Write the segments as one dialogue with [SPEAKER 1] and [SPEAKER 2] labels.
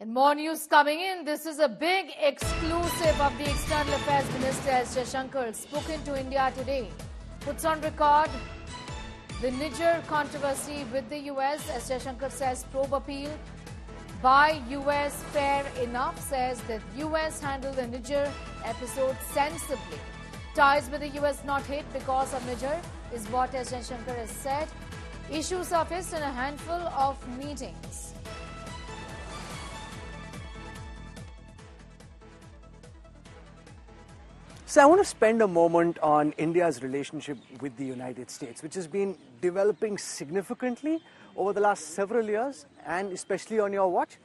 [SPEAKER 1] And more news coming in. This is a big exclusive of the External Affairs Minister S. Jaishankar spoken to India today. Puts on record the Nijjar controversy with the US. S. Jaishankar says probe appeal by US fair enough. Says that US handled the Nijjar episode sensibly. Ties with the US not hit because of Nijjar is what S. Jaishankar has said. Issue surfaced in a handful of meetings.
[SPEAKER 2] So I want to spend a moment on India's relationship with the United States, which has been developing significantly over the last several years and especially on your watch,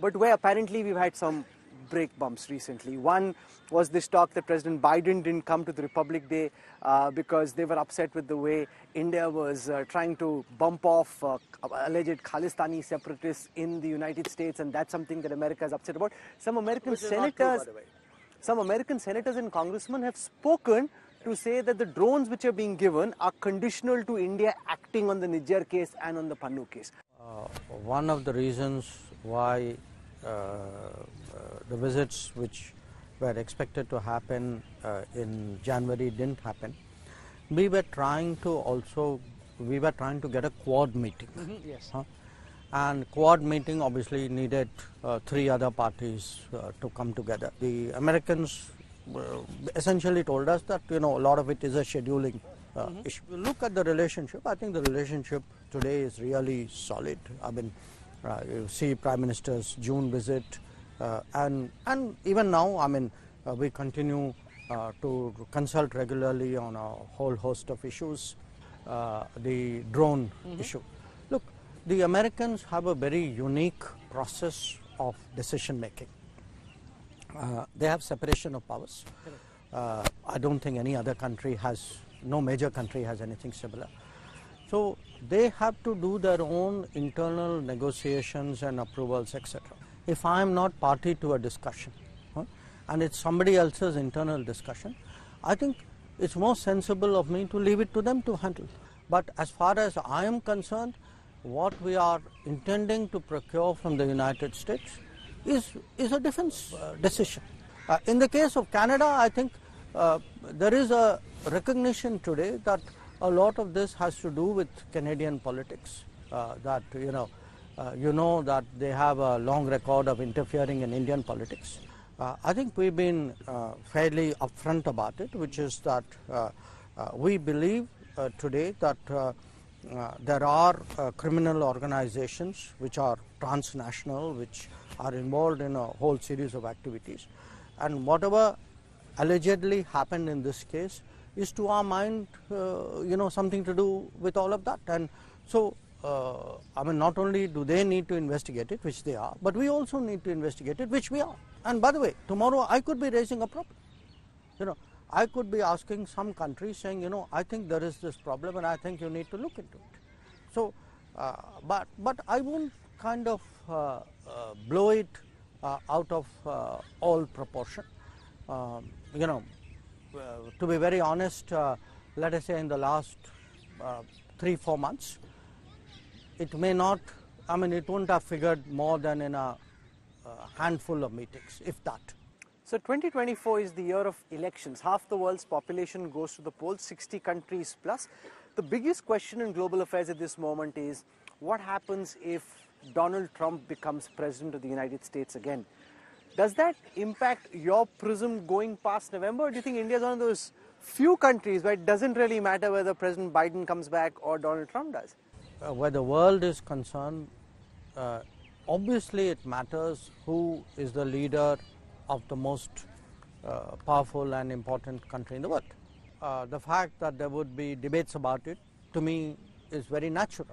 [SPEAKER 2] but where apparently we've had some break bumps recently. One was this talk that President Biden didn't come to the Republic Day uh, because they were upset with the way India was uh, trying to bump off uh, alleged Khalistani separatists in the United States, and that's something that America is upset about. Some American senators. Some American senators and congressmen have spoken to say that the drones which are being given are conditional to India acting on the Nijjar case and on the Pannu case.
[SPEAKER 3] Uh, one of the reasons why uh, uh, the visits which were expected to happen uh, in January didn't happen, we were trying to also, we were trying to get a quad meeting.
[SPEAKER 2] yes.
[SPEAKER 3] Huh? And quad meeting obviously needed uh, three other parties uh, to come together. The Americans uh, essentially told us that you know a lot of it is a scheduling uh, issue. We look at the relationship. I think the relationship today is really solid. I mean, uh, you see Prime Minister's June visit, uh, and and even now, I mean, uh, we continue uh, to consult regularly on a whole host of issues. Uh, the drone issue. The Americans have a very unique process of decision making. Uh, they have separation of powers. Uh, I don't think any other country has, no major country has anything similar. So they have to do their own internal negotiations and approvals, etc. If I am not party to a discussion, huh, and it's somebody else's internal discussion, I think it's more sensible of me to leave it to them to handle. But as far as I am concerned, what we are intending to procure from the United States is, is a defense uh, decision. Uh, in the case of Canada, I think uh, there is a recognition today that a lot of this has to do with Canadian politics. Uh, that you know, uh, you know that they have a long record of interfering in Indian politics. Uh, I think we've been fairly upfront about it, which is that we believe today that there are uh, criminal organizations which are transnational, which are involved in a whole series of activities. And whatever allegedly happened in this case is to our mind, uh, you know, something to do with all of that. And so, uh, I mean, not only do they need to investigate it, which they are, but we also need to investigate it, which we are. And by the way, tomorrow I could be raising a problem. You know, I could be asking some country saying, you know, I think there is this problem and I think you need to look into it. So, uh, but, but I won't kind of uh, uh, blow it uh, out of uh, all proportion. Um, you know, to be very honest, let us say in the last three, four months, it may not, I mean, it won't have figured more than in a handful of meetings, if that.
[SPEAKER 2] So 2024 is the year of elections. Half the world's population goes to the polls, 60 countries plus. The biggest question in global affairs at this moment is what happens if Donald Trump becomes president of the United States again? Does that impact your prism going past November? Or do you think India is one of those few countries where it doesn't really matter whether President Biden comes back or Donald Trump does?
[SPEAKER 3] uh, where the world is concerned, uh, obviously it matters who is the leader of the most uh, powerful and important country in the world. Uh, the fact that there would be debates about it, to me, is very natural.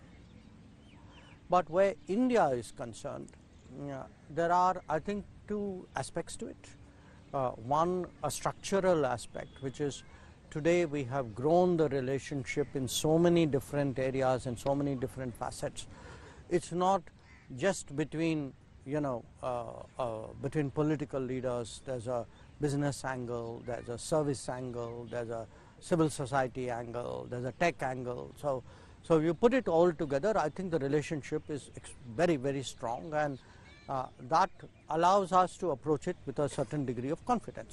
[SPEAKER 3] But where India is concerned, yeah, there are, I think, two aspects to it. Uh, one, a structural aspect, which is today we have grown the relationship in so many different areas and so many different facets. It's not just between, you know, uh, uh, between political leaders. There's a business angle, there's a service angle, there's a civil society angle, there's a tech angle. So, so if you put it all together, I think the relationship is very, very strong and uh, that allows us to approach it with a certain degree of confidence.